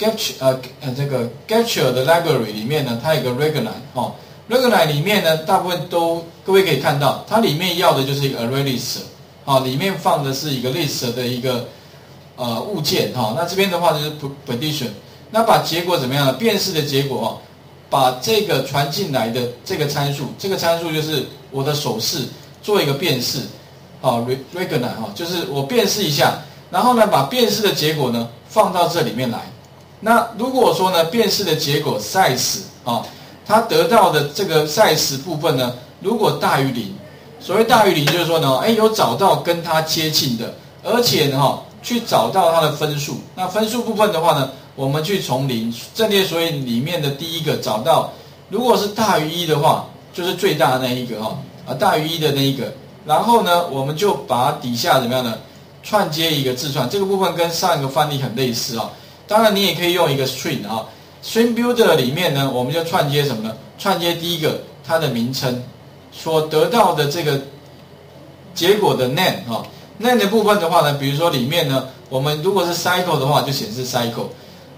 Capture 呃呃这个 Capture 的 library 里面呢，它有个 Regolite 哦，Regolite 里面呢，大部分都各位可以看到，它里面要的就是一个 Array List，哦，里面放的是一个 List 的一个呃物件哈。那这边的话就是 Prediction，那把结果怎么样呢？辨识的结果哦，把这个传进来的这个参数，这个参数就是我的手势做一个辨识，哦，Regolite 哈，就是我辨识一下，然后呢，把辨识的结果呢放到这里面来。那如果说呢，辨识的结果 size 啊，它得到的这个 size 部分呢，如果大于零，所谓大于零就是说呢，哎，有找到跟它接近的，而且呢，哈，去找到它的分数。那分数部分的话呢，我们去从零阵列所以里面的第一个找到，如果是大于一的话，就是最大的那一个哈，啊，大于一的那一个，然后呢，我们就把底下怎么样呢，串接一个字串，这个部分跟上一个范例很类似啊。当然，你也可以用一个 string 啊，string builder 里面呢，我们就串接什么呢？串接第一个它的名称，所得到的这个结果的 name 啊，name 的部分的话呢，比如说里面呢，我们如果是 cycle 的话，就显示 cycle，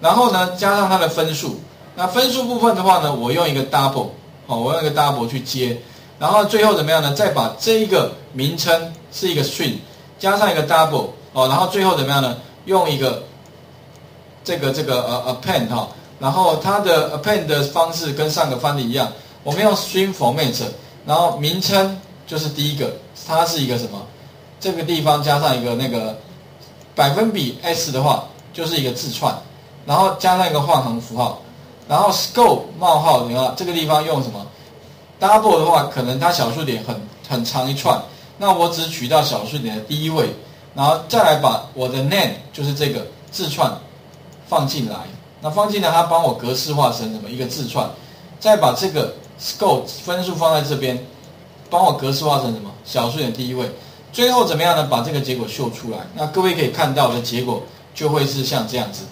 然后呢，加上它的分数，那分数部分的话呢，我用一个 double，好，我用一个 double 去接，然后最后怎么样呢？再把这一个名称是一个 string，加上一个 double，哦，然后最后怎么样呢？用一个这个这个呃 append 哈，然后它的 append 的方式跟上个翻译一样，我们用 string format，然后名称就是第一个，它是一个什么？这个地方加上一个那个百分比 s 的话，就是一个字串，然后加上一个换行符号，然后 scope 冒号，你看这个地方用什么？double 的话，可能它小数点很很长一串，那我只取到小数点的第一位，然后再来把我的 name 就是这个字串。放进来，那放进来，它帮我格式化成什么一个字串，再把这个 score 分数放在这边，帮我格式化成什么小数点第一位，最后怎么样呢？把这个结果秀出来。那各位可以看到的结果就会是像这样子。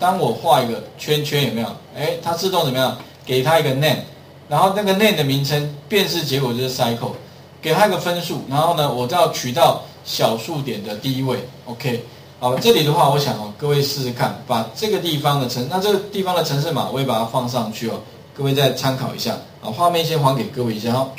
当我画一个圈圈，有没有？哎，它自动怎么样？给它一个 name，然后那个 name 的名称辨识结果就是 cycle，给它一个分数，然后呢，我再取到小数点的第一位，OK。好，这里的话，我想哦，各位试试看，把这个地方的城，那这个地方的城市码，我也把它放上去哦，各位再参考一下。啊，画面先还给各位一下哦。